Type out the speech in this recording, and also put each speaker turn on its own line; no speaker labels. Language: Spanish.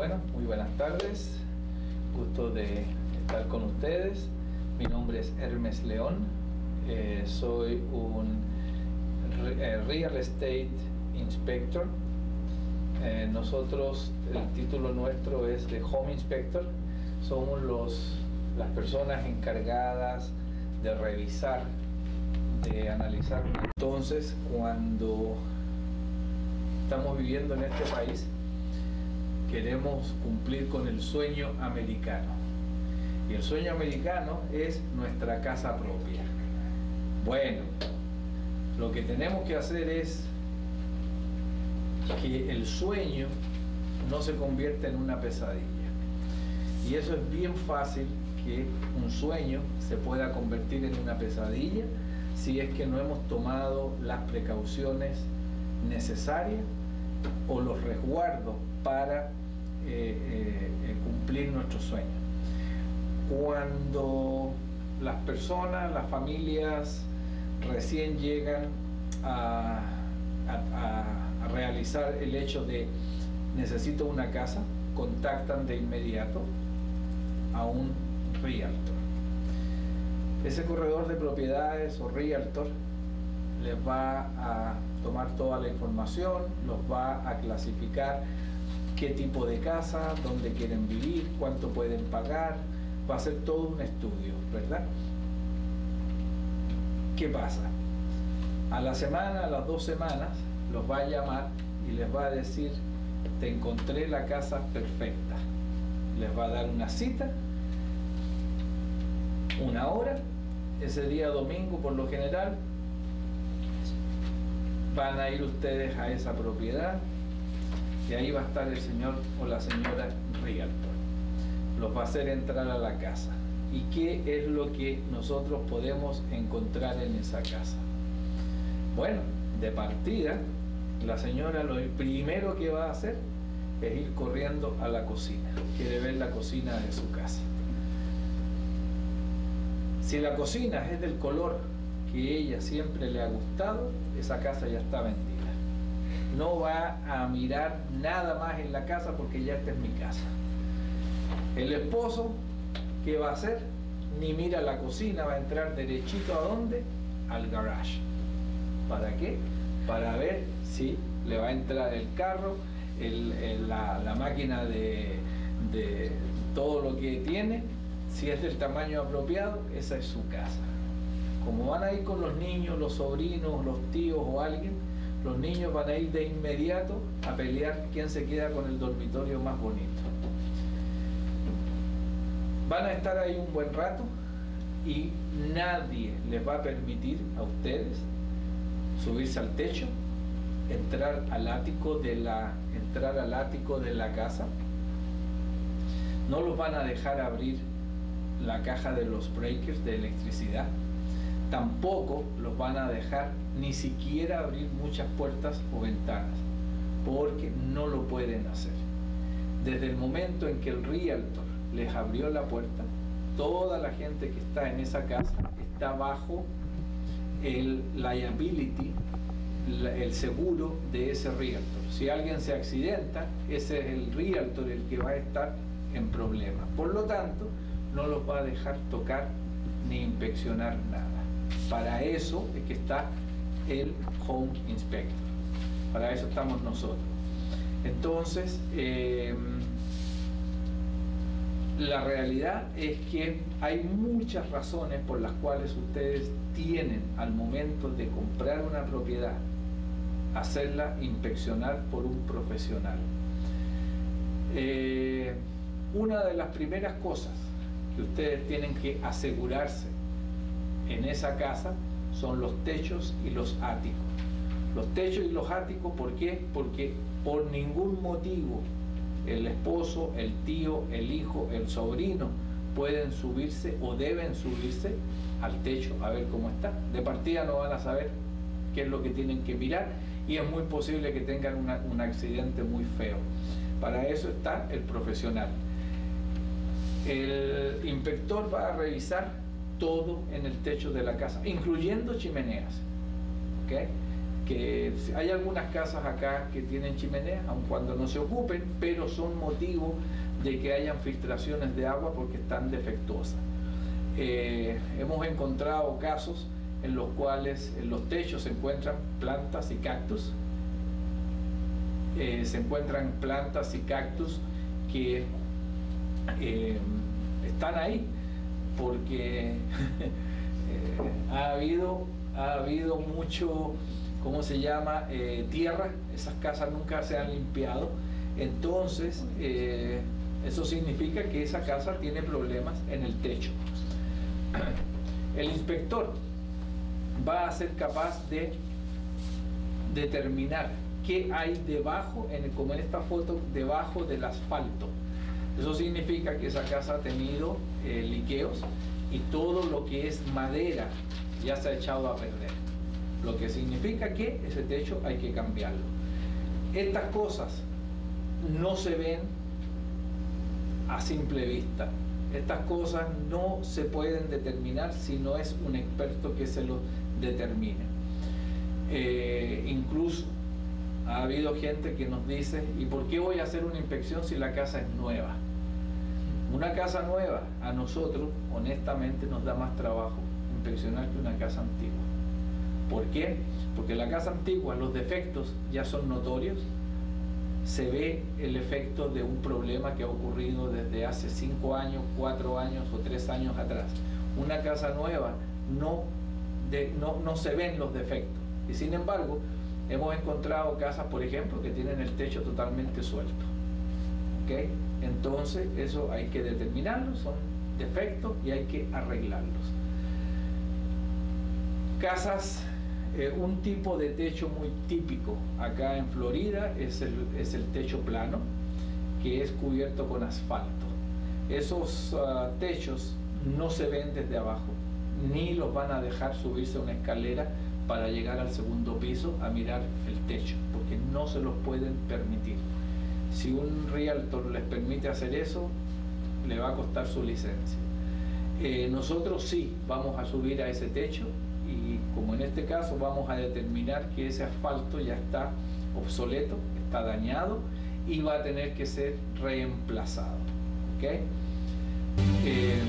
bueno, muy buenas tardes. Gusto de estar con ustedes. Mi nombre es Hermes León. Eh, soy un eh, Real Estate Inspector. Eh, nosotros, el título nuestro es de Home Inspector. Somos los, las personas encargadas de revisar, de analizar. Entonces, cuando estamos viviendo en este país, queremos cumplir con el sueño americano. Y el sueño americano es nuestra casa propia. Bueno, lo que tenemos que hacer es que el sueño no se convierta en una pesadilla. Y eso es bien fácil que un sueño se pueda convertir en una pesadilla si es que no hemos tomado las precauciones necesarias o los resguardos para eh, eh, cumplir nuestros sueños. Cuando las personas, las familias recién llegan a, realizar el hecho de necesito una casa, contactan de inmediato a un realtor. Ese corredor de propiedades o realtor les va a tomar toda la información, los va a clasificar qué tipo de casa, dónde quieren vivir, cuánto pueden pagar, va a ser todo un estudio, ¿verdad? ¿Qué pasa? A la semana, a las dos semanas, los va a llamar y les va a decir, te encontré la casa perfecta. Les va a dar una cita, una hora, ese día domingo por lo general, van a ir ustedes a esa propiedad, y ahí va a estar el señor o la señora Realtor. Los va a hacer entrar a la casa. ¿Y qué es lo que nosotros podemos encontrar en esa casa? Bueno, de partida, la señora lo primero que va a hacer es ir corriendo a la cocina. Quiere ver la cocina de su casa. Si la cocina es del color que ella siempre le ha gustado, esa casa ya está vendida no va a mirar nada más en la casa porque ya esta es mi casa. El esposo, ¿qué va a hacer? Ni mira la cocina, va a entrar derechito a dónde? Al garage. ¿Para qué? Para ver si le va a entrar el carro, la, máquina de, de todo lo que tiene, si es del tamaño apropiado, esa es su casa. Como van a ir con los niños, los sobrinos, los tíos o alguien, los niños van a ir de inmediato a pelear quién se queda con el dormitorio más bonito. Van a estar ahí un buen rato y nadie les va a permitir a ustedes subirse al techo, entrar al ático de la, entrar al ático de la casa. No los van a dejar abrir la caja de los breakers de electricidad tampoco los van a dejar ni siquiera abrir muchas puertas o ventanas, porque no lo pueden hacer. Desde el momento en que el realtor les abrió la puerta, toda la gente que está en esa casa está bajo el liability, el seguro de ese realtor. Si alguien se accidenta, ese es el realtor el que va a estar en problemas. Por lo tanto, no los va a dejar tocar ni inspeccionar nada. Para eso es que está el Home Inspector. Para eso estamos nosotros. Entonces, em, la realidad es que hay muchas razones por las cuales ustedes tienen al momento de comprar una propiedad, hacerla inspeccionar por un profesional. Eh, una de las primeras cosas que ustedes tienen que asegurarse en esa casa son los techos y los áticos. Los techos y los áticos, ¿por qué? Porque por ningún motivo el esposo, el tío, el hijo, el sobrino pueden subirse o deben subirse al techo a ver cómo está. De partida no van a saber qué es lo que tienen que mirar y es muy posible que tengan un accidente muy feo. Para eso está el profesional. El inspector va a revisar todo en el techo de la casa, incluyendo chimeneas. que hay algunas casas acá que tienen chimeneas, aun cuando no se ocupen, pero son motivo de que hayan filtraciones de agua porque están defectuosas. Eh, hemos encontrado casos en los cuales en los techos se encuentran plantas y cactus. Eh, se encuentran plantas y cactus que eh, están ahí porque ha, habido, ha habido mucho, ¿cómo se llama?, tierra. Esas casas nunca se han limpiado. Entonces, eso significa que esa casa tiene problemas en el techo. El inspector va a ser capaz de determinar qué hay debajo, en, como en esta foto, debajo del asfalto. Eso significa que esa casa ha tenido eh, liqueos y todo lo que es madera ya se ha echado a perder. Lo que significa que ese techo hay que cambiarlo. Estas cosas no se ven a simple vista. Estas cosas no se pueden determinar si no es un experto que se lo determine. Eh, incluso ha habido gente que nos dice, ¿y por qué voy a hacer una inspección si la casa es nueva? Una casa nueva a nosotros, honestamente, nos da más trabajo inspeccionar que una casa antigua. ¿Por qué? Porque la casa antigua, los defectos ya son notorios, se ve el efecto de un problema que ha ocurrido desde hace cinco años, cuatro años o tres años atrás. Una casa nueva no, no, se ven los defectos. Y sin embargo, hemos encontrado casas, por ejemplo, que tienen el techo totalmente suelto. ¿Okay? Entonces, eso hay que determinarlo, son defectos y hay que arreglarlos. Casas eh, un tipo de techo muy típico acá en Florida es el, es el techo plano, que es cubierto con asfalto. Esos ah, techos no se ven desde abajo, ni los van a dejar subirse a una escalera para llegar al segundo piso a mirar el techo, porque no se los pueden permitir. Si un realtor les permite hacer eso, le va a costar su licencia. Eh, nosotros sí vamos a subir a ese techo y como en este caso vamos a determinar que ese asfalto ya está obsoleto, está dañado y va a tener que ser reemplazado. ¿okay? Eh,